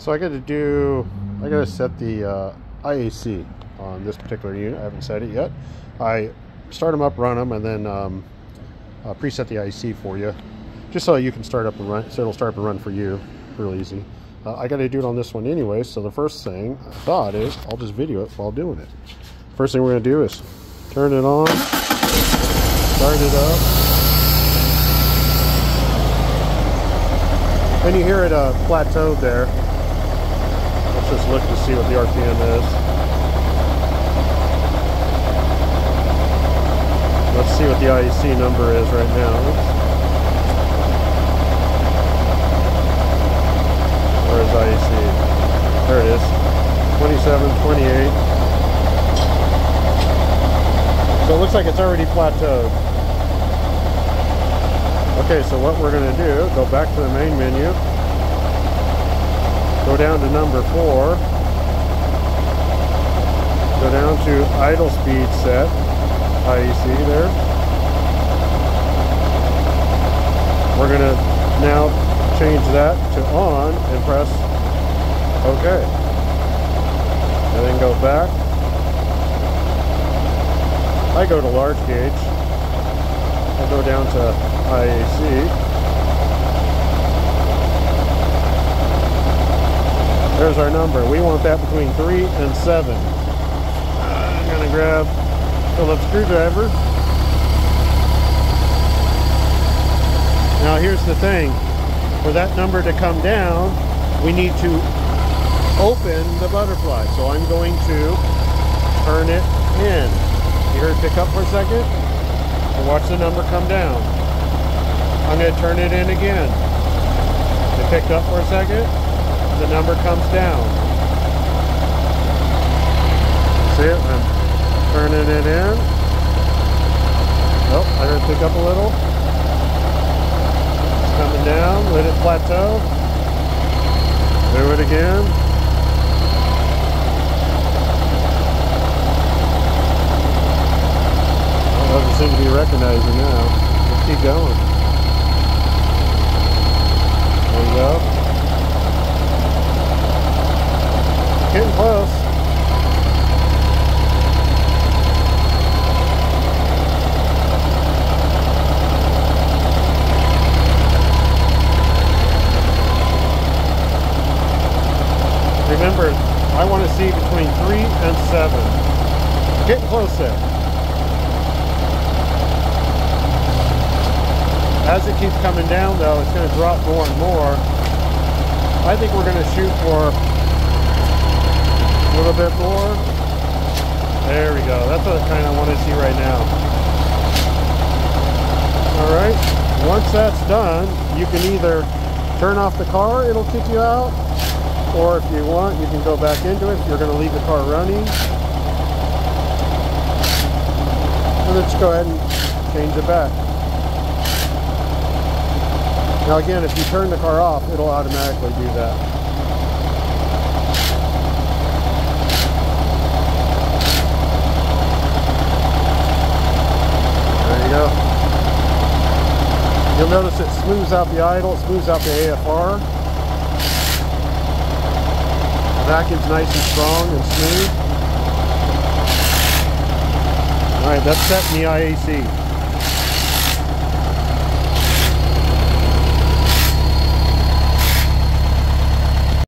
So I got to do, I got to set the uh, IAC on this particular unit. I haven't set it yet. I start them up, run them, and then um, uh, preset the IAC for you, just so you can start up and run, so it'll start up and run for you real easy. Uh, I got to do it on this one anyway, so the first thing I thought is I'll just video it while doing it. First thing we're going to do is turn it on, start it up. Then you hear it uh, plateaued there. Let's just look to see what the RPM is. Let's see what the IAC number is right now. Where is IAC? There it is. 27, 28. So it looks like it's already plateaued. Okay, so what we're going to do, go back to the main menu, go down to number four, go down to idle speed set, IAC there. We're going to now change that to on and press OK. And then go back. I go to large gauge. I'll go down to IAC. There's our number. We want that between 3 and 7. I'm going to grab Phillips screwdriver. Now here's the thing. For that number to come down, we need to open the butterfly. So I'm going to turn it in. You heard pick up for a second? And watch the number come down. I'm going to turn it in again. It picked up for a second. The number comes down. See it? I'm turning it in. Oh, I heard it pick up a little. It's coming down. Let it plateau. Do it again. Doesn't seem to be recognizing now. Let's keep going. go. Getting close. Remember, I want to see between 3 and 7. Getting close there. As it keeps coming down though, it's going to drop more and more. I think we're going to shoot for little bit more. There we go. That's what I kind of want to see right now. All right. Once that's done, you can either turn off the car, it'll kick you out, or if you want, you can go back into it if you're going to leave the car running. Just go ahead and change it back. Now again, if you turn the car off, it'll automatically do that. There you go. You'll notice it smooths out the idle, smooths out the AFR. The vacuum's nice and strong and smooth. Alright, that's set in the IAC.